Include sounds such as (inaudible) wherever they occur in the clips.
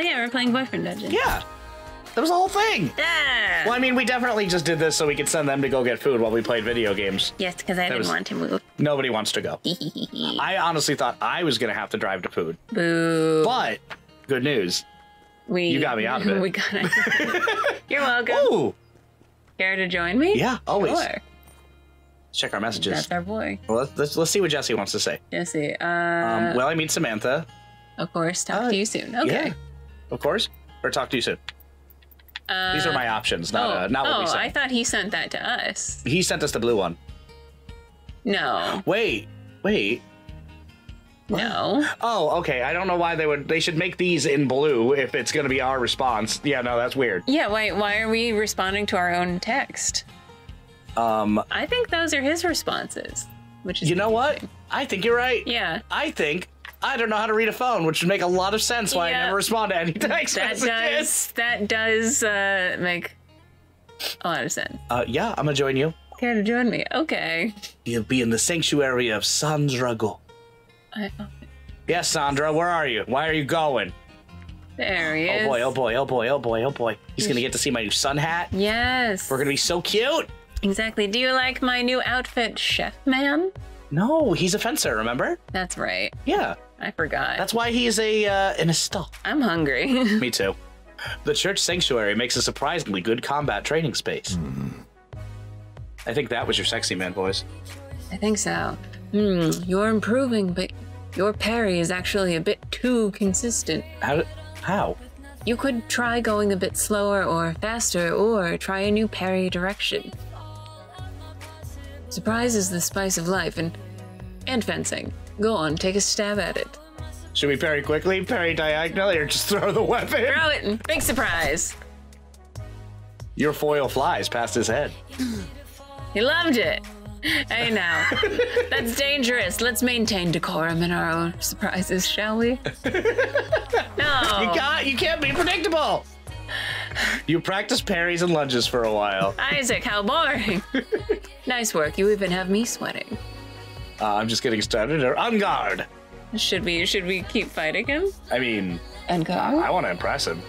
Oh yeah, we're playing boyfriend dungeon. Yeah. That was the whole thing. Yeah. Well, I mean, we definitely just did this so we could send them to go get food while we played video games. Yes, because I didn't was- want to move. Nobody wants to go. (laughs) I honestly thought I was going to have to drive to food. Boo. But good news. We You got me out of (laughs) it. we got it. (laughs) You're welcome. Ooh. Care to join me? Yeah, always. Sure. Let's check our messages. That's our boy, Well, let's, let's, let's see what Jesse wants to say. Jesse. Uh, Um, well, I mean, Samantha. of course. Talk uh, to you soon. Okay. Yeah, of course. Or talk to you soon. Uh, These are my options, not, oh, uh, not what oh, we said. I thought he sent that to us. He sent us the blue one. No, Wait, wait. no. Oh, okay. I don't know why they would. They should make these in blue if it's going to be our response. Yeah, no, that's weird. Yeah. Why? Why are we responding to our own text? Um, I think those are his responses. Which is you know what? I think you're right. Yeah. I think I don't know how to read a phone, which would make a lot of sense why Yeah. I never respond to any text That messages. does that does uh, make a lot of sense. Uh, yeah, I'm gonna join you. Care to join me? Okay. You'll be in the sanctuary of Sandrago. I, oh, Yes, Sandra, where are you? Why are you going? there he is. Oh boy, oh boy, oh boy, oh boy, oh boy. He's gonna get to see my new sun hat. Yes. We're gonna be so cute. Exactly. Do you like my new outfit, Chef Man? No, he's a fencer, remember? That's right. Yeah, I forgot. that's why he's a uh, in a stall. I'm hungry. (laughs) Me too. The church sanctuary makes a surprisingly good combat training space. I think that was your sexy man voice. I think so. Hmm, you're improving, but your parry is actually a bit too consistent. How? How? You could try going a bit slower or faster, or try a new parry direction. Surprise is the spice of life, and and fencing. Go on, take a stab at it. Should we parry quickly, parry diagonally, or just throw the weapon? Throw it, and big surprise. Your foil flies past his head. He loved it. Hey now, (laughs) that's dangerous. Let's maintain decorum in our own surprises, shall we? (laughs) No. You got. You can't be predictable. You practice parries and lunges for a while. Isaac, how boring. (laughs) nice work. You even have me sweating. Uh, I'm just getting started. Or on guard. Should we should we keep fighting him? I mean, And go. I want to impress him.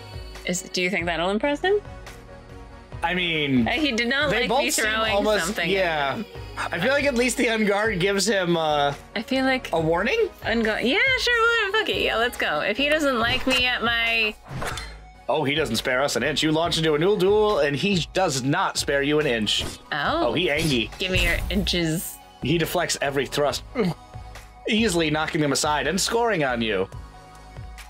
Is do you think that'll impress him? I mean, Uh, he did not they like both me throwing almost. something. at Yeah. him. I feel like at least the on guard gives him uh, I feel like a warning. ungo- Yeah, sure. Whatever. Fuck it. Yeah, let's go. If he doesn't like me at my Oh, he doesn't spare us an inch. You launch into a new duel, and he does not spare you an inch. oh, Oh, he angy. give me your inches. He deflects every thrust, easily knocking them aside and scoring on you.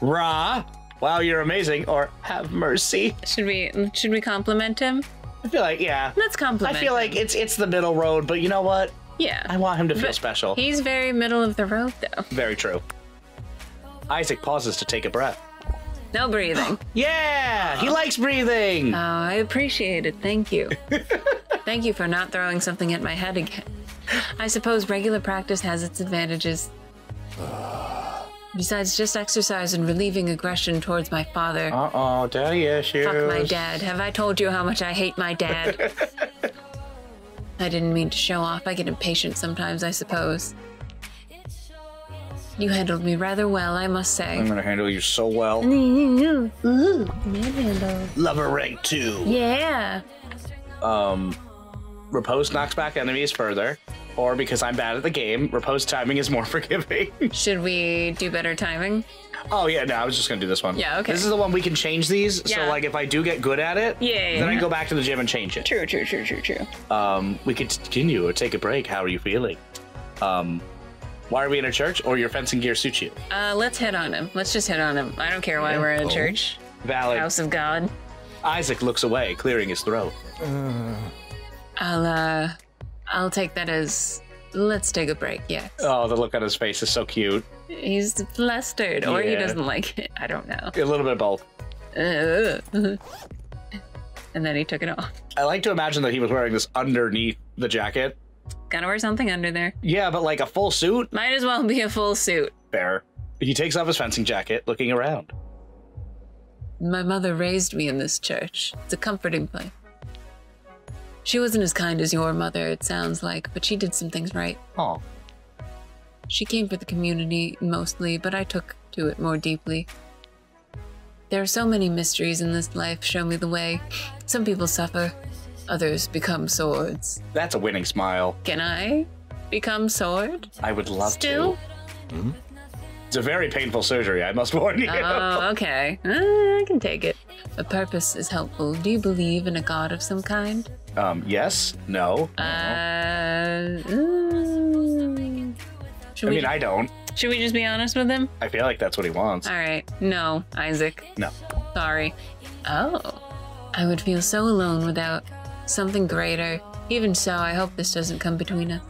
Ra, wow, you're amazing. Or have mercy. Should we should we compliment him? I feel like, yeah. Let's compliment. I feel like him. it's it's the middle road, but you know what? yeah. I want him to feel But special. He's very middle of the road though. Very true. Isaac pauses to take a breath. No breathing. (gasps) Yeah, he likes breathing. Oh, I appreciate it. Thank you. (laughs) Thank you for not throwing something at my head again. I suppose regular practice has its advantages. Besides just exercise and relieving aggression towards my father. Uh oh, daddy issues. Fuck my dad. Have I told you how much I hate my dad? (laughs) I didn't mean to show off. I get impatient sometimes, I suppose. You handled me rather well, I must say. I'm gonna handle you so well. Ooh, manhandle. Lover rank two. Yeah. Um, repose knocks back enemies further, or because I'm bad at the game, repose timing is more (laughs) forgiving. Should we do better timing? oh yeah, no, I was just gonna do this one. Yeah, okay. This is the one we can change these. Yeah. So like, if I do get good at it, Yeah, yeah then I go back to the gym and change it. True, true, true, true, true. Um, we could continue or take a break. How are you feeling? Um, why are we in a church? Or your fencing gear suits you? Uh, let's hit on him. Let's just hit on him. I don't care why we're in a church. Valid. House of God. Isaac looks away, clearing his throat. I'll, uh, I'll take that as let's take a break, yes. Oh, the look on his face is so cute. He's flustered, or he Yeah. doesn't like it. I don't know. A little bit of both. (laughs) And then he took it off. I like to imagine that he was wearing this underneath the jacket. Gotta wear something under there. Yeah, but like a full suit. Might as well be a full suit. Fair. He takes off his fencing jacket, looking around. My mother raised me in this church. It's a comforting place. She wasn't as kind as your mother, it sounds like, but she did some things right. Oh. She came for the community mostly, but I took to it more deeply. There are so many mysteries in this life. Show me the way. Some people suffer, others become swords. That's a winning smile. Can I become sword? I would love Still? to. It's a very painful surgery, I must (laughs) warn you. Oh, okay. Uh, I can take it. A purpose is helpful. Do you believe in a god of some kind? Um, yes, no. Uh, mm, should I we mean, I don't. should we just be honest with him? I feel like that's what he wants. All right. No, Isaac. No. Sorry. Oh. I would feel so alone without something greater. Even so, I hope this doesn't come between us.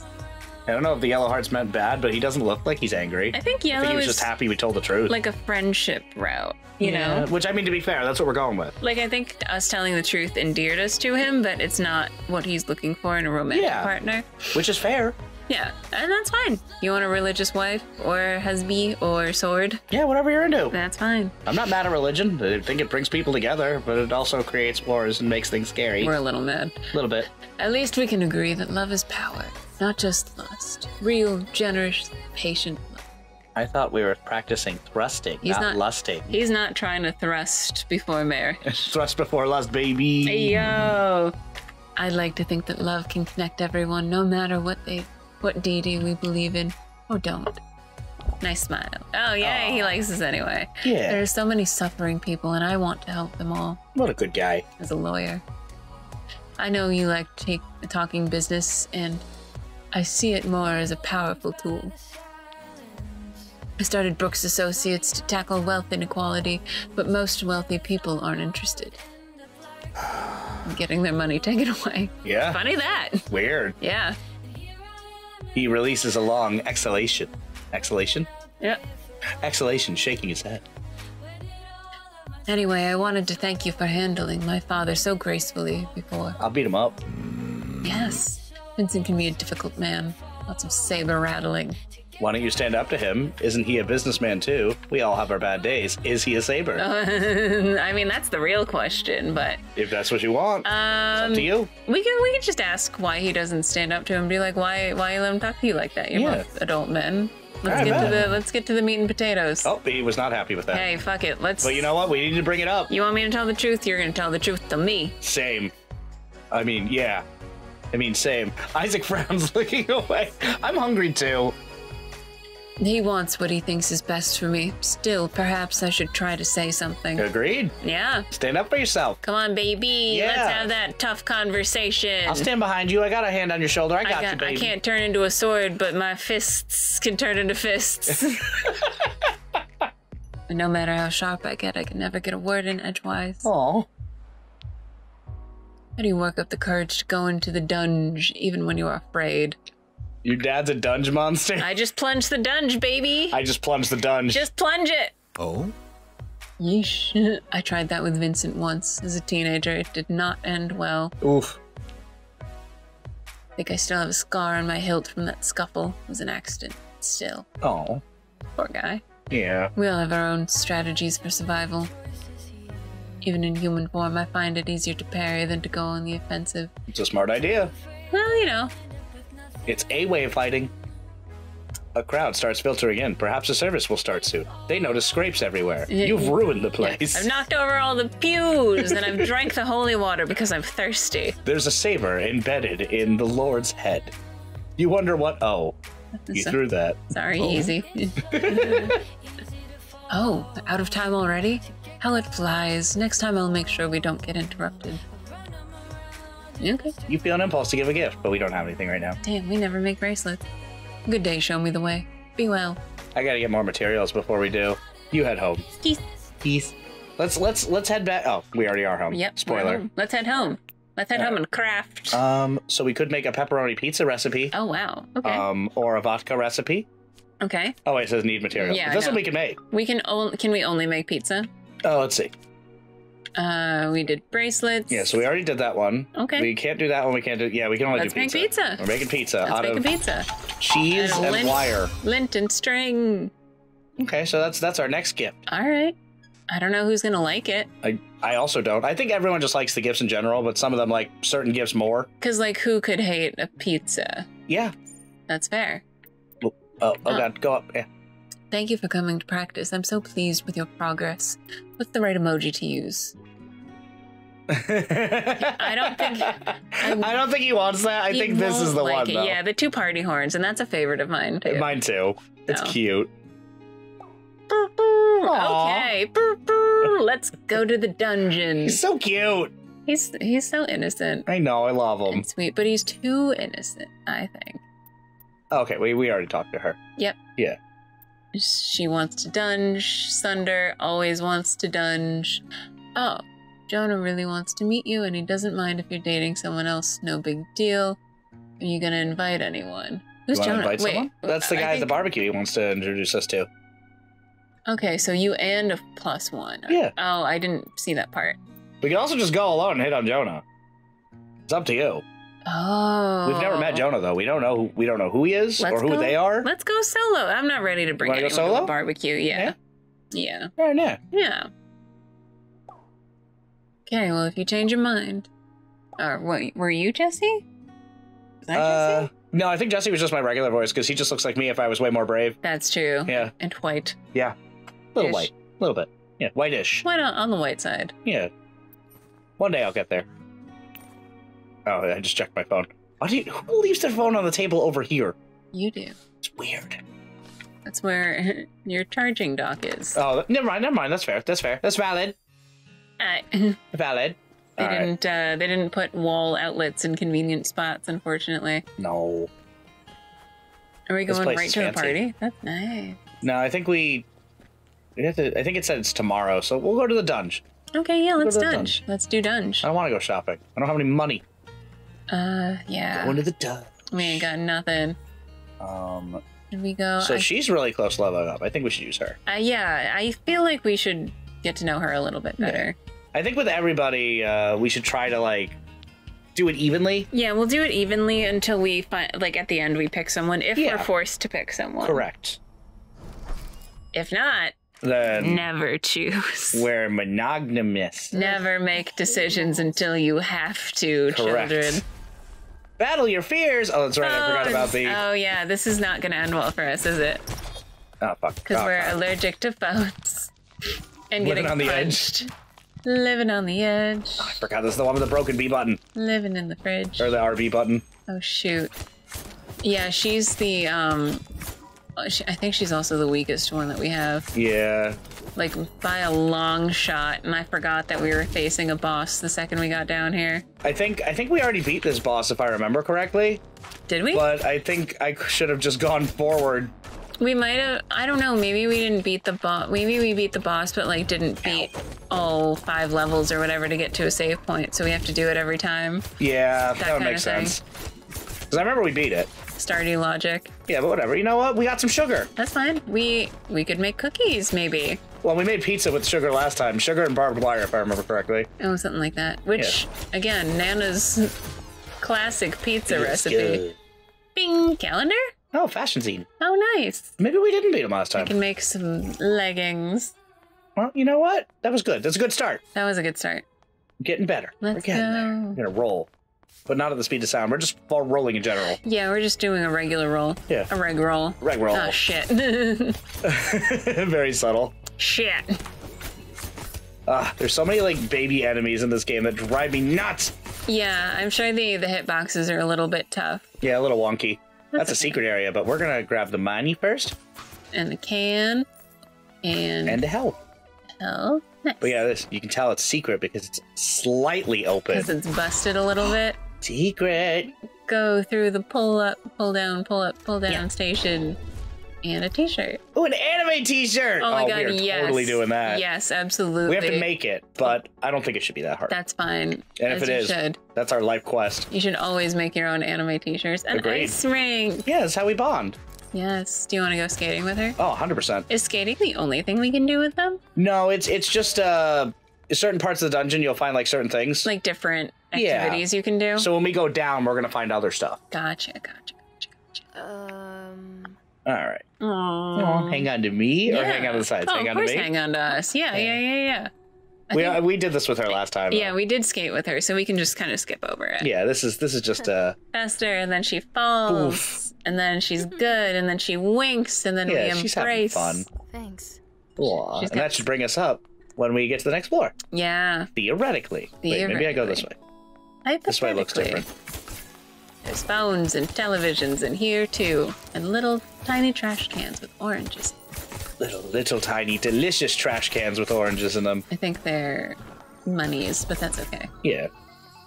I don't know if the yellow heart's meant bad, but he doesn't look like he's angry. I think I think yellow he was is just happy we told the truth. like a friendship route, you Yeah, know? Which I mean, to be fair, that's what we're going with. Like I think us telling the truth endeared us to him, but it's not what he's looking for in a romantic Yeah. partner. Which is fair. Yeah, and that's fine. You want a religious wife or husband or sword? Yeah, whatever you're into. That's fine. I'm not mad at religion. I think it brings people together, but it also creates wars and makes things scary. We're a little mad. A little bit. At least we can agree that love is power, not just lust. Real, generous, patient love. I thought we were practicing thrusting, He's not, not- lusting. He's not trying to thrust before marriage. (laughs) Thrust before lust, baby. Hey, yo! I'd like to think that love can connect everyone, no matter what they, what deity we believe in or don't. Nice smile. Oh yeah, he likes us anyway. Yeah. There are so many suffering people, and I want to help them all. What a good guy. as a lawyer. I know you like take, talking business, and I see it more as a powerful tool. I started Brooks Associates to tackle wealth inequality, but most wealthy people aren't interested. (sighs) in Getting their money taken away. Yeah. Funny that. Weird. Yeah. He releases a long exhalation. Exhalation? Yeah. Exhalation, shaking his head. Anyway, I wanted to thank you for handling my father so gracefully before. I'll beat him up. Yes. Vincent can be a difficult man. Lots of saber rattling. Why don't you stand up to him? Isn't he a businessman too? We all have our bad days. Is he a saber? (laughs) I mean, that's the real question, but If that's what you want, it's um, up to you. we can we can just ask why he doesn't stand up to him. Be like, why why you let him talk to you like that? You're Yeah. both adult men. Let's I get to the let's get to the meat and potatoes. Oh, he was not happy with that. Hey, fuck it. Let's. But you know what? We need to bring it up. You want me to tell the truth? You're gonna tell the truth to me. Same. I mean, yeah. I mean, same. Isaac (laughs) frowns, looking away. I'm hungry too. He wants what he thinks is best for me. Still, perhaps I should try to say something. Agreed. Yeah. Stand up for yourself. Come on, baby. Yeah. Let's have that tough conversation. I'll stand behind you. I got a hand on your shoulder. I I, got, you, got, baby. I can't turn into a sword, but my fists can turn into fists. (laughs) No matter how sharp I get, I can never get a word in edgewise. Aw. How do you work up the courage to go into the dungeon even when you are afraid? Your dad's a dunge monster. I just plunge the dunge, baby. I just plunged the dunge. Just plunge it. Oh? Yeesh. (laughs) I tried that with Vincent once as a teenager. It did not end well. Oof. I think I still have a scar on my hilt from that scuffle. It was an accident. Still. Oh. Poor guy. Yeah. We all have our own strategies for survival. Even in human form, I find it easier to parry than to go on the offensive. It's a smart idea. Well, you know, It's a way of fighting. A crowd starts filtering in. Perhaps a service will start soon. They notice scrapes everywhere. You've ruined the place. I've knocked over all the pews and I've drank the holy water because I'm thirsty. (laughs) There's a saber embedded in the Lord's head. You wonder what? Oh, you So- threw that. Sorry, oh. easy. (laughs) oh, out of time already? How it flies. Next time I'll make sure we don't get interrupted. Okay. You feel an impulse to give a gift, but we don't have anything right now. Damn, we never make bracelets. Good day, show me the way. Be well. I gotta get more materials before we do. You head home. Peace. Peace. Let's let's let's head back. Oh, we already are home. Yep. Spoiler. home. Let's head home. Let's head Yeah. home and craft. Um, so we could make a pepperoni pizza recipe. oh wow. Okay. Um, or a vodka recipe. okay. Oh wait, it says need materials. Yeah, this one we can make. We can only can we only make pizza? Oh, let's see. Uh, we did bracelets. Yeah, so we already did that one. Okay. We can't do that one. We can't do. Yeah, we can only Let's do make pizza. pizza. We're making pizza Let's out make a of pizza. cheese And and lint. wire. Lint and string. Okay, so that's that's our next gift. All right. I don't know who's gonna like it, I I also don't. I think everyone just likes the gifts in general, but some of them like certain gifts more. cause like who could hate a pizza? Yeah. That's fair. Oh, oh Oh. god, go up. Yeah. Thank you for coming to practice. I'm so pleased with your progress. What's the right emoji to use? (laughs) I don't think- I, don't think he wants that. I think this is the like one it. though. Yeah, the two party horns, and that's a favorite of mine too. Mine too. It's No. cute. Okay, let's go to the dungeon. He's so cute. He's he's so innocent I know. I love him. and sweet, but he's too innocent. I think. Okay, we, we already talked to her. She wants to dunge. Sunder always wants to dunge. Oh, Jonah really wants to meet you, and he doesn't mind if you're dating someone else. No big deal. Are you gonna invite anyone? Who's You Jonah? Wait, someone? That's the guy at the barbecue he wants to introduce us to. Okay, so you and a plus one. Yeah. Oh, I didn't see that part. We can also just go alone and hit on Jonah. It's up to you. Oh. We've never met Jonah though. We don't know who we don't know who he is Let's or who go- they are. Let's go solo. I'm not ready to bring Wanna go anyone to solo? a barbecue. Yeah. Yeah. Yeah, yeah. Yeah. Okay, well, if you change your mind. Or what, were you Jesse? Was that Uh, Jesse? no, I think Jesse was just my regular voice because he just looks like me if I was way more brave. That's true. Yeah, And white. Yeah. A little Ish. white, a little bit. Yeah, whitish. Why not on the white side? Yeah. One day I'll get there. Oh, I just checked my phone. Why do you, who leaves their phone on the table over here? You do. It's weird. That's where (laughs) your charging dock is. Oh, never mind, never mind. That's fair. That's fair. That's valid. Uh, (laughs) they Valid. Didn't. Uh, they didn't put wall outlets in convenient spots. Unfortunately. No. Are we going right to the party? That's nice. No, I think we. We have to. I think it said it's tomorrow, so we'll go to the dungeon. Okay, yeah, We'll let's the dunge. Let's do dunge. I don't want to go shopping. I don't have any money. Uh, yeah. Going to the dungeon. We ain't got nothing. Um. Did we go? So I, she's really close leveling up. I think we should use her. uh, yeah, I feel like we should get to know her a little bit Yeah. better. I think with everybody, uh, we should try to like do it evenly. Yeah, we'll do it evenly until we find, like, at the end we pick someone. If Yeah. we're forced to pick someone, Correct. If not, Then never choose. we're monogamous. Never make decisions until you have to, Correct. children. Battle your fears. Oh, that's right. I forgot about the. Oh yeah, this is not gonna end well for us, is it? Oh fuck. Because Oh, we're fuck. allergic to phones (laughs) and Living getting on the edge. Living on the edge. I forgot this is the one with the broken B button Living in the fridge. or the RB button. Oh shoot. Yeah, she's the um. Oh, she, I think she's also the weakest one that we have, Yeah. like by a long shot. And I forgot that we were facing a boss the second we got down here. I think I think we already beat this boss if I remember correctly, Did we? but I think I should have just gone forward. We might have. I don't know. Maybe we didn't beat the boss. Maybe we beat the boss, but like didn't beat all five levels or whatever to get to a save point. So we have to do it every time. Yeah, that, would make sense. Because I remember we beat it. Stardew logic. Yeah, but whatever. You know what? We got some sugar. That's fine. We we could make cookies maybe. Well, we made pizza with sugar last time. Sugar and barbed wire, if I remember correctly. Oh, something like that. Which again, Nana's classic pizza It's recipe. good. Bing calendar. Oh, fashion zine. Oh, nice. Maybe we didn't beat him last time. We can make some leggings. Well, you know what? That was good. That's a good start. That was a good start. Getting better. We're Let's getting there. go. We're gonna roll, but not at the speed of sound. We're just all rolling in general. Yeah, we're just doing a regular roll. Yeah. A reg roll. Reg roll. Oh shit. (laughs) Very subtle. shit. Ah, there's so many like baby enemies in this game that drive me nuts. Yeah, I'm sure the the hitboxes are a little bit tough. Yeah, a little wonky. That's, a okay. secret area, but we're gonna grab the money first And the can. And, and the help. hell. Nice. But yeah, this you can tell it's secret because it's slightly open. Because it's busted a little bit. Secret. Go through the pull up, pull down, pull up, pull down Yeah. station. And a t shirt. Oh, an anime T-shirt. Oh my god, we are yes. totally doing that. Yes, absolutely. We have to make it, but I don't think it should be that hard. That's fine. And as if it you is- should. That's our life quest. You should always make your own anime t shirts. An Agreed. ice ring. Yeah, that's how we bond. Yes. Do you want to go skating with her? Oh, 100%. Is skating the only thing we can do with them? No, it's it's just uh certain parts of the dungeon you'll find like certain things. Like different Yeah. activities you can do? so when we go down, we're gonna find other stuff. gotcha, gotcha, gotcha, gotcha. Um, All right. Aww. Hang on to me or hang on to the sides. Oh, hang of on to course, me. hang on to us. Yeah, yeah, yeah, yeah. We think- we did this with her last time. Yeah, we did skate with her, so we can just kind of skip over it. Yeah, this is this is just uh (laughs) Faster, and then she falls, and then she's good, and then she winks, and then yeah, we she's having embrace. fun. Thanks. Aw, She's and got- that should bring us up when we get to the next floor. Yeah, Theoretically. Wait, maybe I go this way. This way looks different. There's phones and televisions in here too, and little tiny trash cans with oranges. Little little tiny delicious trash cans with oranges in them. I think they're monies, but that's okay. Yeah.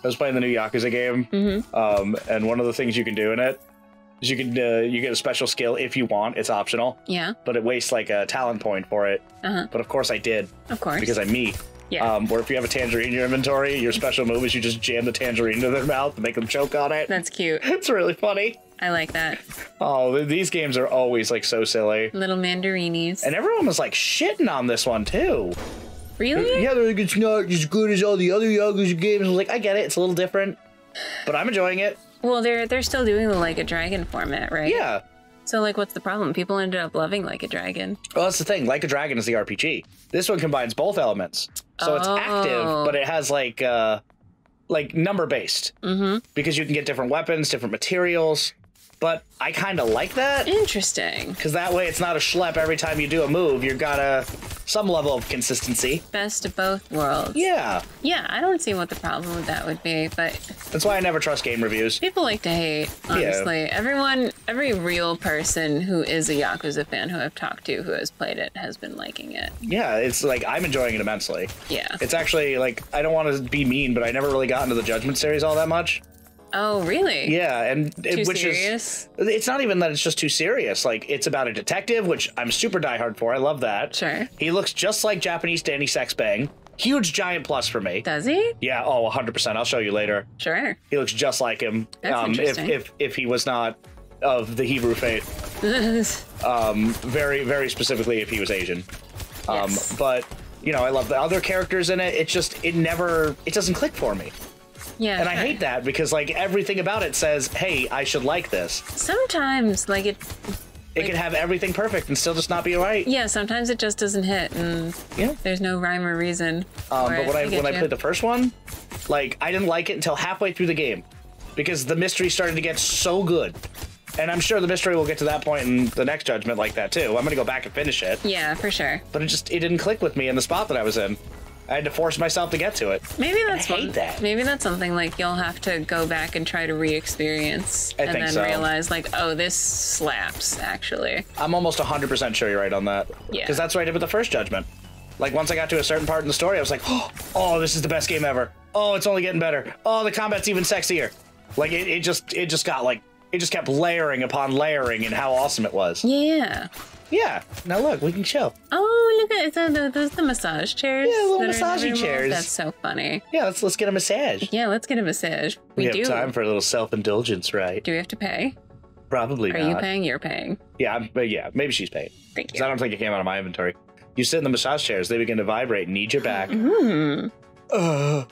I was playing the new Yakuza game, Mm-hmm. um, and one of the things you can do in it is you can uh, you get a special skill if you want. It's optional, Yeah, but it wastes like a talent point for it. uh-huh. But of course I did of course. because I'm me. Yeah, Um, where if you have a tangerine in your inventory, your special move is you just jam the tangerine into their mouth to make them choke on it. that's cute. (laughs) It's really funny. I like that. Oh, these games are always like so silly. Little mandarinis. And everyone was like shitting on this one too. really? Yeah, they're like, it's not as good as all the other Yakuza games. I was like, I get it, it's a little different, but I'm enjoying it. Well, they're they're still doing the like a dragon format, right? Yeah. So like, what's the problem? People ended up loving like a dragon. Well, that's the thing. Like a Dragon is the RPG. This one combines both elements, so it's Oh. active, but it has like uh, like number based Mm-hmm. because you can get different weapons, different materials. But I kind of like that Interesting. because that way it's not a schlep every time you do a move. You've got a some level of consistency. Best of both worlds. Yeah, Yeah, I don't see what the problem with that would be, but that's why I never trust game reviews. people like to hate, honestly. Everyone, every real person who is a Yakuza fan who I've talked to who has played it has been liking it. Yeah, it's like I'm enjoying it immensely. Yeah. It's actually like I don't want to be mean, but I never really got into the Judgment series all that much. Oh, really? Yeah, and it, Too which serious? is it's not even that it's just too serious. Like it's about a detective, which I'm super diehard for. I love that. Sure. He looks just like Japanese Danny Sexbang. Huge giant plus for me. Does he? Yeah, oh, 100%. I'll show you later. Sure. He looks just like him. That's um, if, interesting. if if he was not of the Hebrew faith, (laughs) um, very very specifically if he was Asian. Um, Yes. but you know, I love the other characters in it. It just it never it doesn't click for me. Yeah. And I hate that because like everything about it says, "Hey, I should like this." Sometimes, like it. It Like- could have everything perfect and still just not be right. Yeah, sometimes it just doesn't hit, and Yeah. there's no rhyme or reason. Um, but when I, get when I played the first one, like I didn't like it until halfway through the game because the mystery started to get so good. And I'm sure the mystery will get to that point in the next judgment like that too. I'm gonna go back and finish it. Yeah, for sure. But it just it didn't click with me in the spot that I was in. I had to force myself to get to it. Maybe that's hate one- that. Maybe that's something like you'll have to go back and try to re-experience, I and think then so. realize like, oh, this slaps actually. I'm almost 100% sure you're right on that. Yeah. Because that's what I did with the first judgment. Like once I got to a certain part in the story, I was like, (gasps) oh, this is the best game ever. Oh, it's only getting better. Oh, the combat's even sexier. Like it, it just it just got like it just kept layering upon layering and how awesome it was. Yeah. Yeah. Now look, we can chill. Oh, look at the, the, those the massage chairs. Yeah, little that are in massagey every room. chairs. That's so funny. Yeah, let's let's get a massage. Yeah, let's get a massage. We, We, have do. time for a little self-indulgence, right? do we have to pay? Probably Are not. you paying? You're paying. Yeah, I'm- but yeah, maybe she's paying. Thank you. I don't think it came out of my inventory. You sit in the massage chairs, they begin to vibrate and knead your back. (gasps) Hmm. Ugh.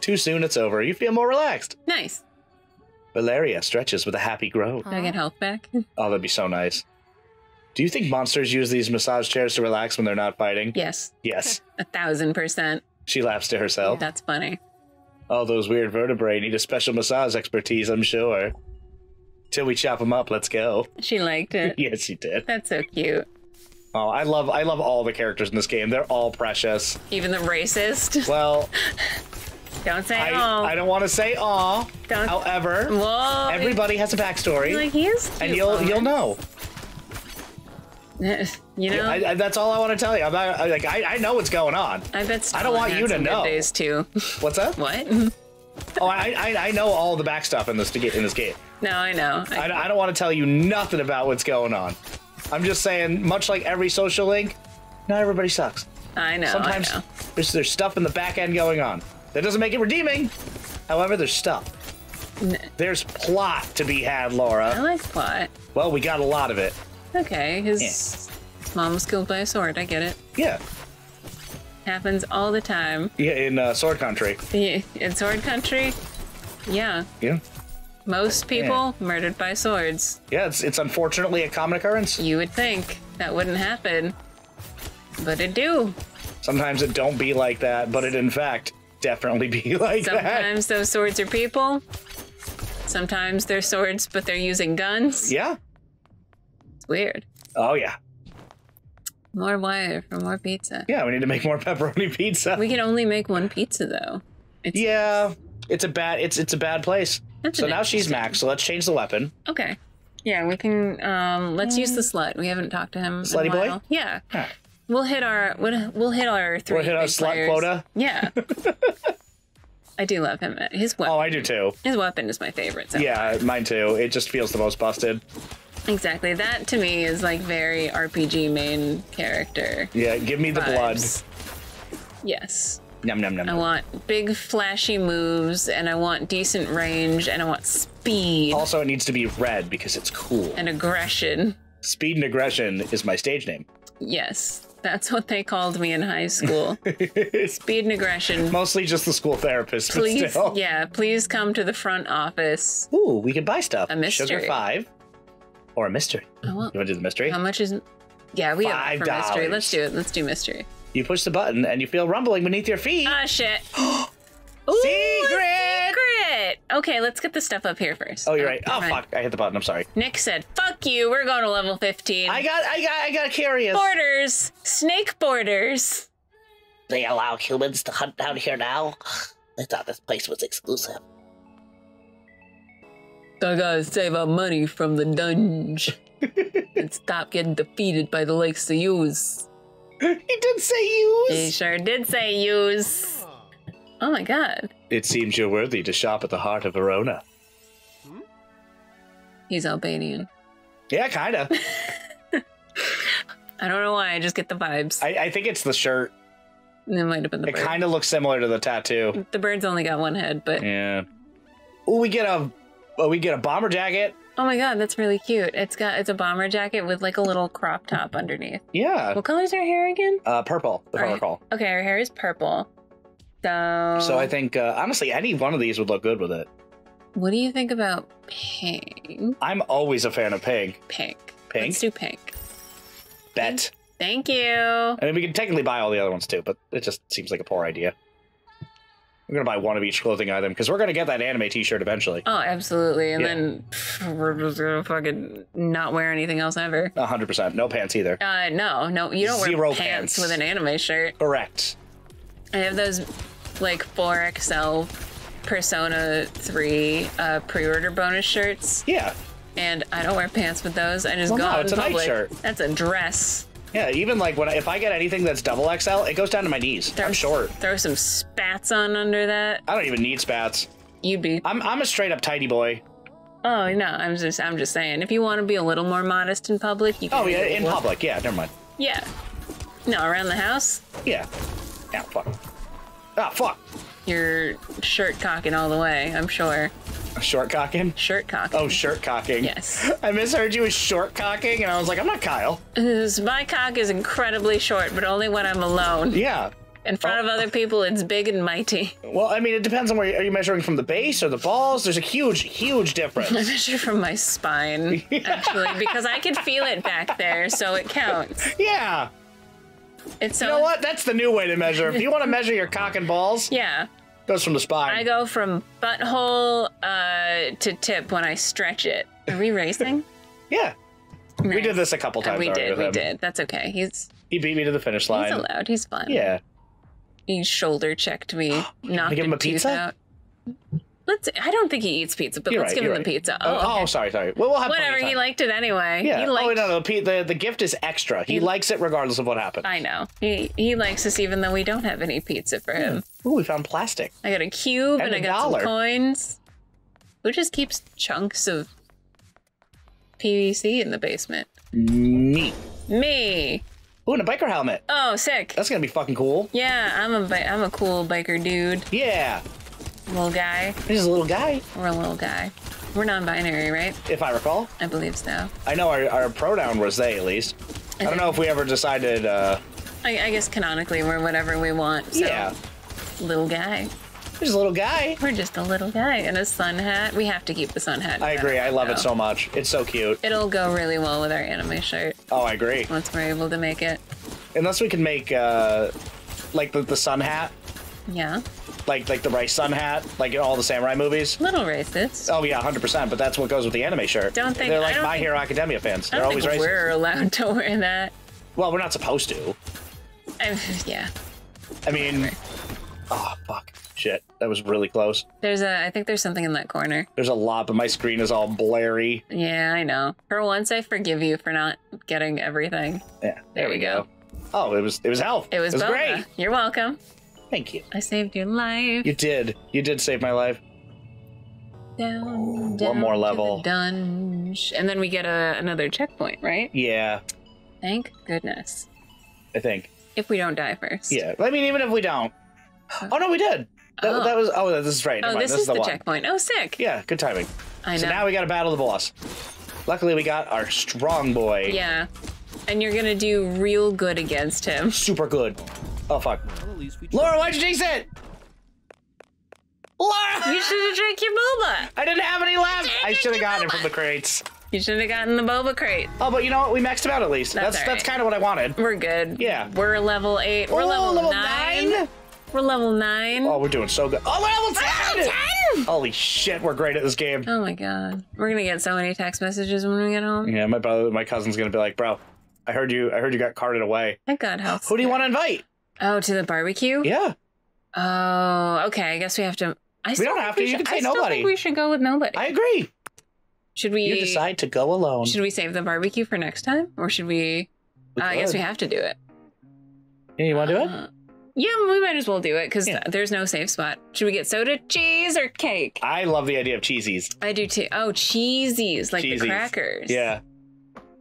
Too soon, it's over. You feel more relaxed. Nice. Valeria stretches with a happy groan. Can I get health back? (laughs) Oh, that'd be so nice. Do you think monsters use these massage chairs to relax when they're not fighting? Yes, Yes. (laughs) a thousand percent. She laughs to herself. That's funny. All those weird vertebrae need a special massage expertise, I'm sure. Till we chop them up, let's go. (laughs) She liked it. yes, she did. That's so cute. Oh, I love I love all the characters in this game. They're all precious. Even the racist. Well, Don't say I. I don't want to say aw. Don't- However, Whoa. everybody has a backstory, like he is cute. and you'll you'll know. (laughs) you know. I, I, that's all I want to tell you. I'm not, I, like I, I know what's going on. I bet. I don't want you to know. Days too. (laughs) What's up? what? Oh, I, I I know all the back stuff in this to get in this game. No, I know. I, I, I don't want to tell you nothing about what's going on. I'm just saying, much like every social link, not everybody sucks. I know. Sometimes I know. there's there's stuff in the back end going on that doesn't make it redeeming. However, there's stuff. N- There's plot to be had, Laura. I like plot. Well, we got a lot of it. Okay, his mom was killed by a sword. I get it. Yeah, Happens all the time. yeah, in uh, Sword Country. Yeah, (laughs) In sword country, yeah, Yeah, most people murdered by swords. yeah. It's it's unfortunately a common occurrence. You would think that wouldn't happen, but it do. Sometimes it don't be like that, but it in fact definitely be (laughs) like that. Sometimes those swords are people. Sometimes they're swords, but they're using guns. Yeah. It's weird. Oh yeah. More wire for more pizza. Yeah, we need to make more (laughs) pepperoni pizza. We can only make one pizza though. It's, yeah. It's a bad it's it's a bad place. That's So now she's max, so let's change the weapon. Okay. Yeah, we can. Um, let's use the slut. We haven't talked to him. in a Slutty boy? Yeah. We'll hit our we'll, we'll hit our 3 We'll hit our slot players. quota? Yeah. (laughs) I do love him. His weapon. Oh, I do too. His weapon is my favorite. So. Yeah, mine too. It just feels the most busted. Exactly. That to me is like very RPG main character. Yeah, give me the blood. Yes. Num num num. I want big flashy moves and I want decent range and I want speed Also, it needs to be red because it's cool. and aggression. Speed and aggression is my stage name. Yes. That's what they called me in high school. (laughs) speed and aggression. Mostly just the school therapist, Please, (laughs) yeah, please come to the front office. Ooh, we can buy stuff. A mystery. Sugar five, or a mystery. I want, You want to do the mystery? how much is? Yeah, we have for mystery. dollars. Let's do it. Let's do mystery. You push the button and you feel rumbling beneath your feet. Ah, shit. (gasps) Ooh, Secret! Secret. Okay, let's get the stuff up here first. Oh, you're right. Oh, oh fuck! I hit the button. I'm sorry. Nick said, "Fuck you. We're going to level 15." I got, I got, I got curious. borders, snake borders. They allow humans to hunt down here now? I thought this place was exclusive. I gotta save our money from the dungeon (laughs) and stop getting defeated by the likes of yous. he did say use. He sure did say yous. Oh my god, It seems you're worthy to shop at the heart of Verona. he's Albanian. Yeah, kinda. (laughs) I don't know why. I just get the vibes. I, I think it's the shirt. it might have been the It kind of looks similar to the tattoo. The bird's only got one head, but Yeah. Oh, we get a, oh, we get a bomber jacket. oh my god, that's really cute. It's got it's a bomber jacket with like a little crop top underneath. Yeah. What color's her hair again? Uh, purple. If I Alright. recall. Okay, her hair is purple. So, So I think uh, honestly, any one of these would look good with it. what do you think about pink? I'm always a fan of pink. Pink. Pink? Let's do pink. Bet. Thank you. I mean, we can technically buy all the other ones too, but it just seems like a poor idea. We're gonna buy one of each clothing item because we're gonna get that anime T-shirt eventually. Oh, absolutely. And Yeah. then pff, we're just gonna fucking not wear anything else ever. A hundred percent, no pants either. Uh, no, no, you don't Zero wear pants, pants. with an anime shirt. Correct. I have those like 4XL Persona 3 uh, pre-order bonus shirts, Yeah, and I don't wear pants with those. I just Well, go no, out it's in a night public. shirt. That's a dress. yeah. Even like when I, if I get anything that's double XL, it goes down to my knees. I'm short. Throw some spats on under that. I don't even need spats. You'd be. I'm I'm a straight up tidy boy. Oh no, I'm just I'm just saying. If you want to be a little more modest in public, you can. Oh yeah, in public. Yeah, never mind. Yeah. No, around the house, Yeah. Yeah, fuck. Ah, fuck. you're shirt cocking all the way. I'm sure. Short cocking. Shirt cocking. Oh, shirt cocking. Yes. (laughs) I misheard you as short cocking, and I was like, I'm not Kyle. My cock is incredibly short, but only when I'm alone. Yeah. In front of other people, it's big and mighty. Well, I mean, it depends on where you, are you measuring from the base or the balls. There's a huge, huge difference. (laughs) I measure from my spine, (laughs) actually, because I can feel it back there, so it counts. yeah. It's so. You know what? That's the new way to measure. If you want to measure your cock and balls, (laughs) Yeah, goes from the spine. I go from butthole uh, to tip when I stretch it. Are we racing? (laughs) yeah. We did this a couple Uh, times. we did. We him. did. That's okay. He's He beat me to the finish line. he's allowed. He's fine. Yeah. He shoulder checked me. (gasps) knocked give him a pizza? Out. Let's. I don't think he eats pizza, but You're let's right, give him the pizza. Oh, Oh, oh okay. oh, sorry, sorry. Well, we'll have Whatever. He liked it anyway. Yeah. He oh, liked, oh no, the, the the gift is extra. He, He- likes it regardless of what happens. I know. He he likes us even though we don't have any pizza for him. Hmm. Ooh, we found plastic. I got a cube and, And I a got dollar. some coins. Who just keeps chunks of PVC in the basement? Me. Me. Ooh, and a biker helmet. Oh, sick. That's gonna be fucking cool. Yeah, I'm a I'm a cool biker dude, Yeah. Little guy. He's a little guy, We're a little guy. We're non-binary, right? if I recall. I believe so. I know our, our pronoun was they at least. I don't know if we ever decided. uh I, I guess canonically we're whatever we want. So, Yeah. Little guy. He's a little guy. We're just a little guy in a sun hat. We have to keep the sun hat. I agree. I love it so much. It's so cute. It'll go really well with our anime shirt Oh, I agree. once we're able to make it. Unless we can make uh like the, the sun hat, Yeah. Like like the rice sun hat, like in all the samurai movies. Little racist. Oh yeah, hundred percent. But that's what goes with the anime shirt. Don't think- they're like My think- Hero Academia fans. They're always racist. we're allowed to wear that. Well, we're not supposed to. I, yeah. I mean, oh fuck, shit, that was really close. There's a. I think there's something in that corner. There's a lot, but my screen is all blurry. Yeah, I know. For once, I forgive you for not getting everything. Yeah, There we go. Oh, it was it was health. It was, Boba. great. You're welcome. Thank you. I saved your life. You did. You did save my life. down, One down more to the level. dunge. And then we get a, another checkpoint, right? Yeah, Thank goodness. I think. If we don't die first. Yeah. I mean, even if we don't. Oh no, we did. That, Oh. that was. Oh, this is right. Oh, Never this, This, is the, one. checkpoint. Oh, sick. Yeah, good timing. I know. So now we got to battle the boss. Luckily, we got our strong boy. yeah. And you're gonna do real good against him. Super good. Oh fuck. Well, at least Laura, why'd you jinx it? Laura! You should have drank your boba. I didn't have any left. Dang I should have you gotten it from the crates. You should have gotten the boba crate. Oh, but you know what? We maxed him out at least. That's That's that's, kind of what I wanted. We're good. Yeah. We're level eight. We're Oh, level, level nine. nine? We're level nine. Oh, we're doing so good. Oh, we're level 10! 10! Holy shit, we're great at this game. Oh my god. We're gonna get so many text messages when we get home. Yeah, my brother, my cousin's gonna be like, bro, I heard you. I heard you got carted away. Thank God help. Who do you want to invite? Oh, to the barbecue? Yeah, Oh, okay. I guess we have to. I still don't have to. we You should- can say nobody. think we should go with nobody. I agree. should we? You decide to go alone. Should we save the barbecue for next time, or should we? We uh, I guess we have to do it. Yeah, you want to do it? Uh, yeah, we might as well do it because Yeah. there's no safe spot. Should we get soda, cheese, or cake? I love the idea of cheesies. I do too. Oh, cheesies, like Cheesies. the crackers. Yeah,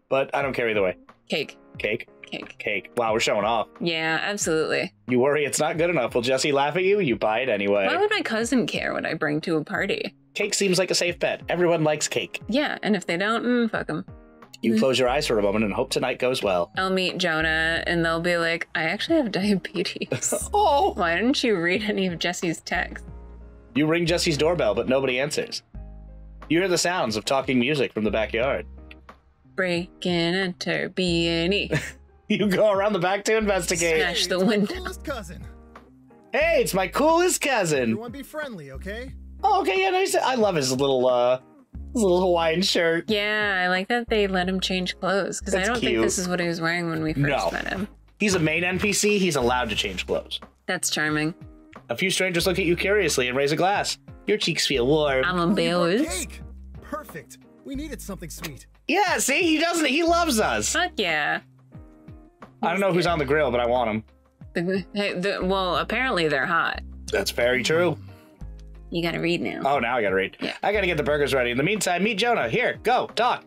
but I don't care either way. Cake, Cake, cake. cake. Wow, we're showing off. Yeah, absolutely. You worry it's not good enough. Will Jesse laugh at you? You buy it anyway. Why would my cousin care what I bring to a party? Cake seems like a safe bet. Everyone likes cake. Yeah, and if they don't, mm, fuck them. You Mhm. close your eyes for a moment and hope tonight goes well. I'll meet Jonah, and they'll be like, "I actually have (laughs) diabetes." (laughs) Oh! Why didn't you read any of Jesse's texts? You ring Jesse's doorbell, but nobody answers. You hear the sounds of talking music from the backyard. Break and enter B and E. (laughs) You go around the back to investigate. Smash the window. Cousin. Hey, it's my coolest cousin. Everyone be friendly, okay? Oh, okay, yeah, nice. I love his little, uh, his little Hawaiian shirt. Yeah, I like that they let him change clothes because I don't cute. think this is what he was wearing when we first No. met him. He's a main NPC. He's allowed to change clothes. That's charming. A few strangers look at you curiously and raise a glass. Your cheeks feel warm. I'm a you brought Beowulf. cake. Perfect. We needed something sweet. yeah, see, he doesn't. He loves us. Fuck yeah. I don't know who's on the grill, but I want them. (laughs) Hey, the, well, apparently they're hot. That's very true. You gotta read now. Oh, now I gotta read. Yeah. I gotta get the burgers ready. In the meantime, meet Jonah. Here, go, talk.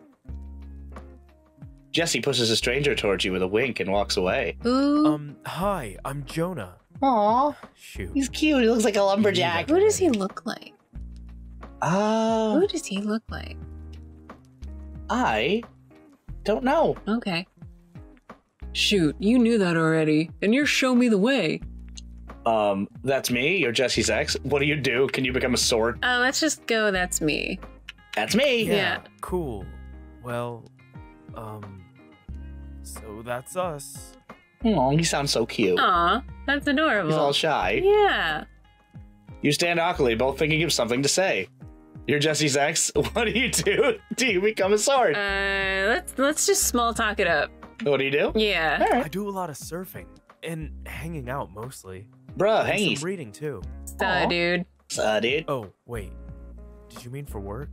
Jesse pushes a stranger towards you with a wink and walks away. Ooh. Um, hi, I'm Jonah. Aw, Shoot. he's cute. He looks like a lumberjack. who does he look like? Uh, Who does he look like? I don't know. Okay. Shoot, you knew that already, and you're show me the way. Um, that's me. You're Jesse's ex. What do you do? Can you become a sword? Oh, let's just go. That's me. That's me. Yeah. Cool. Well, um, so that's us. Oh, he sounds so cute. Aw, that's adorable. He's all shy. Yeah. You stand awkwardly, both thinking of something to say. You're Jesse's ex. (laughs) What do you do? (laughs) Do you become a sword? Uh, let's let's just small talk it up. What do you do? Yeah. All I do a lot of surfing and hanging out mostly. Bruh, And Hangies. some reading too. So, Aw. dude. Uh, dude. Oh, wait. Did you mean for work?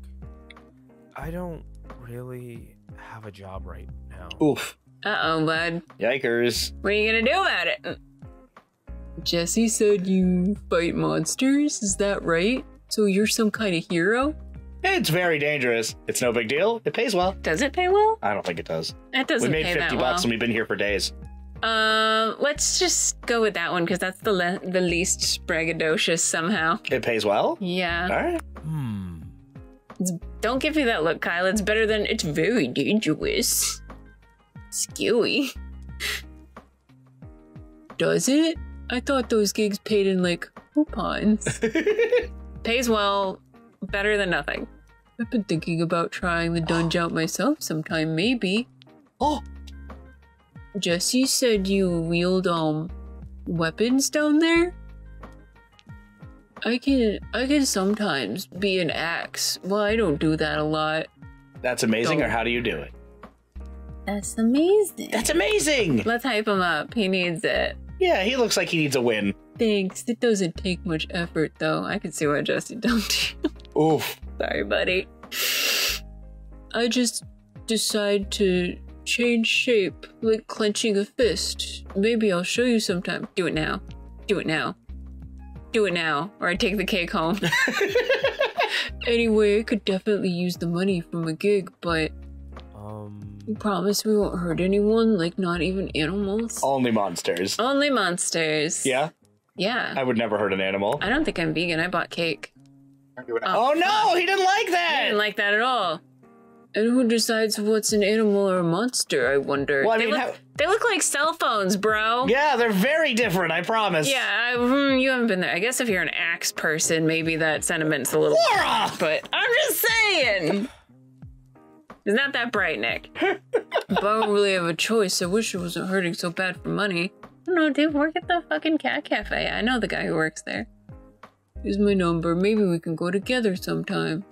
I don't really have a job right now. Oof. Uh oh, bud. Yikers. What are you gonna do about it? Jesse said you fight monsters. Is that right? So you're some kind of hero? It's very dangerous. It's no big deal. It pays well. Does it pay well? I don't think it does. That doesn't we made pay 50 that bucks well. and we've been here for days. Um, let's just go with that one because that's the le- the least braggadocious somehow. It pays well? Yeah. All right. Hmm. It's- don't give me that look, Kyle. It's better than it's very dangerous. Skewy. Does it? I thought those gigs paid in like coupons. (laughs) Pays well, better than nothing. I've been thinking about trying the dungeon out myself sometime, maybe. Oh, Jesse said you wield um weapons down there? I can I can sometimes be an axe. Well, I don't do that a lot. That's amazing, or Don't. how do you do it? That's amazing. That's amazing! Let's hype him up. He needs it. Yeah, he looks like he needs a win. Thanks. It doesn't take much effort, though. I can see why Jesse (laughs) don't. Oof. Sorry, buddy. I just decide to change shape, like clenching a fist. Maybe I'll show you sometime. Do it now. Do it now. Do it now, or I take the cake home. (laughs) (laughs) anyway, I could definitely use the money from a gig, but Um. I promise we won't hurt anyone, like not even animals. Only monsters. Only monsters. Yeah, Yeah. I would never hurt an animal. I don't think I'm vegan. I bought cake. Oh no, he didn't like that. He didn't like that at all. And who decides what's an animal or a monster? I wonder. Well, I they, mean, look, how- they look like cell phones, bro. yeah, they're very different, I promise. Yeah, I, mm, you haven't been there. I guess if you're an axe person, maybe that sentiment's a little. Laura! But I'm just saying. It's not that bright, Nick. (laughs) but I don't really have a choice. I wish it wasn't hurting so bad for money. I don't know, dude. Work at the fucking cat cafe. I know the guy who works there. Here's my number. Maybe we can go together sometime.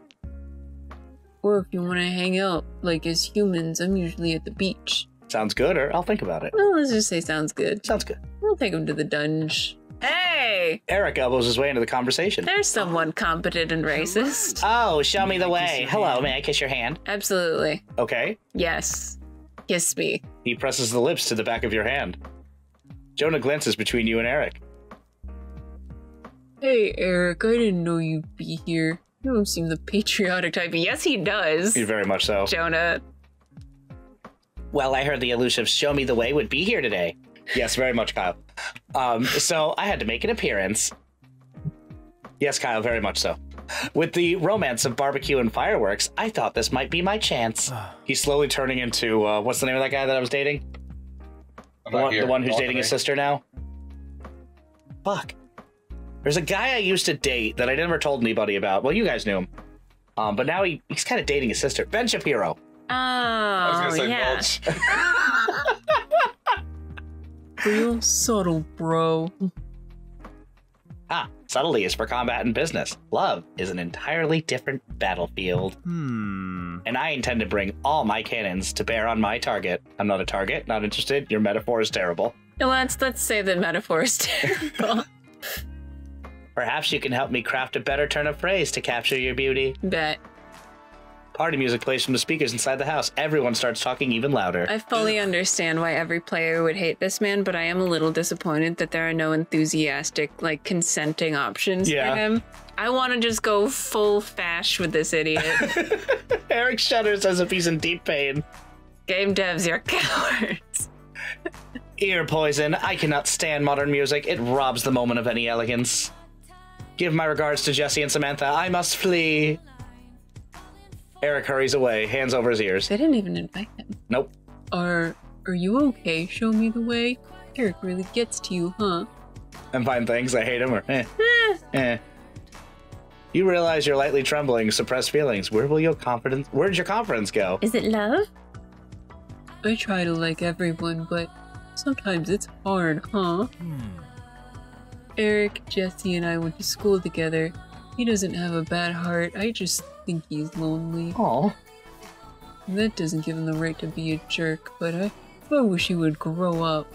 Or if you want to hang out, like as humans, I'm usually at the beach. Sounds good, or I'll think about it. Well, let's just say sounds good. Sounds good. We'll take him to the dunj. Hey! Eric elbows his way into the conversation. There's someone competent and racist. Oh, show me the way. Hello, may I kiss your hand? Absolutely. Okay. Yes. Kiss me. He presses the lips to the back of your hand. Jonah glances between you and Eric. Hey, Eric, I didn't know you'd be here. You don't seem the patriotic type. Yes, he does. You very much so. Jonah. Well, I heard the elusive Show Me the Way would be here today. Yes, very much, Kyle. Um, so I had to make an appearance. Yes, Kyle, very much so. With the romance of barbecue and fireworks, I thought this might be my chance. (sighs) He's slowly turning into uh, what's the name of that guy that I was dating? The one, the one who's Talk dating his sister now? Fuck. There's a guy I used to date that I never told anybody about. Well, you guys knew him. Um, but now he, he's kind of dating his sister. Ben Shapiro. Oh, I was gonna say yeah. mulch. (laughs) Real subtle, bro. Ah, subtlety is for combat and business. Love is an entirely different battlefield. Hmm. And I intend to bring all my cannons to bear on my target. I'm not a target, not interested. Your metaphor is terrible. Let's let's say that metaphor is (laughs) terrible. Perhaps you can help me craft a better turn of phrase to capture your beauty. Bet. Party music plays from the speakers inside the house. Everyone starts talking even louder. I fully understand why every player would hate this man, but I am a little disappointed that there are no enthusiastic, like consenting options Yeah. for him. I want to just go full fash with this idiot. (laughs) Eric shudders as if he's in deep pain. Game devs, you're (laughs) cowards. Ear poison. I cannot stand modern music. It robs the moment of any elegance. Give my regards to Jesse and Samantha. I must flee. Eric hurries away, hands over his ears. They didn't even invite him. Nope. Are are you okay? Show me the way. Eric really gets to you, huh? And find things I hate him or eh. (laughs) eh. You realize you're lightly trembling, suppressed feelings. Where will your confidence? Where'd your confidence go? Is it love? I try to like everyone, but sometimes it's hard, huh? Hmm. Eric, Jesse, and I went to school together. He doesn't have a bad heart. I just think he's lonely. Oh, That doesn't give him the right to be a jerk, but I, I wish he would grow up.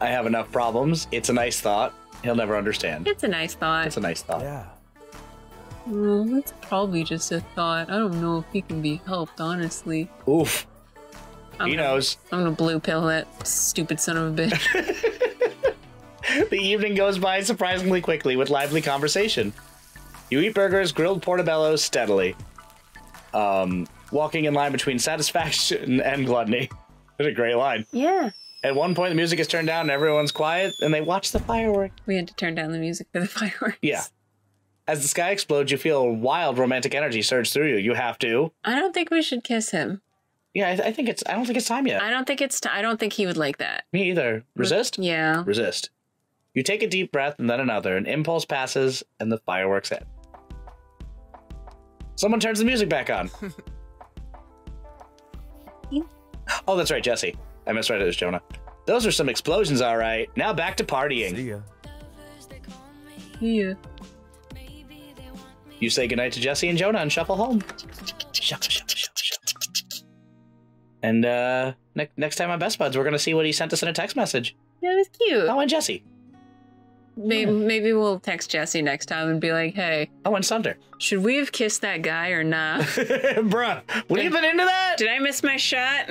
I have enough problems. It's a nice thought. He'll never understand. It's a nice thought. It's a nice thought. Yeah. Well, that's probably just a thought. I don't know if he can be helped, honestly. Oof. I'm He gonna- knows. I'm gonna blue pill that stupid son of a bitch. (laughs) (laughs) The evening goes by surprisingly quickly with lively conversation. You eat burgers, grilled portobello steadily. Um, walking in line between satisfaction (laughs) and gluttony. That's a great line. yeah. At one point, the music is turned down and everyone's quiet, and they watch the fireworks. We had to turn down the music for the (laughs) fireworks. Yeah. As the sky explodes, you feel wild romantic energy surge through you. You have to. I don't think we should kiss him. Yeah, I, th- I think it's. I don't think it's time yet. I don't think it's. T- I don't think he would like that. Me either. Resist. Yeah. Resist. You take a deep breath and then another. An impulse passes, and the fireworks end. Someone turns the music back on. (laughs) oh, that's right, Jesse. I misread it as Jonah. Those are some explosions, all right. Now back to partying. See ya. Yeah. You say goodnight to Jesse and Jonah and shuffle home. Shuffle, shuffle, shuffle, shuffle. And uh, ne- next time on Best Spuds, we're gonna see what he sent us in a text message. That was cute. Oh, and Jesse. Maybe, maybe we'll text Jesse next time and be like, hey, Oh, and Sunder. should we have kissed that guy or not? (laughs) Bruh, we have been into that. Did I miss my shot?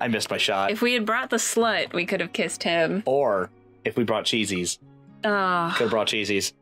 I missed my shot. If we had brought the slut, we could have kissed him. or if we brought cheesies, Oh, could have brought cheesies.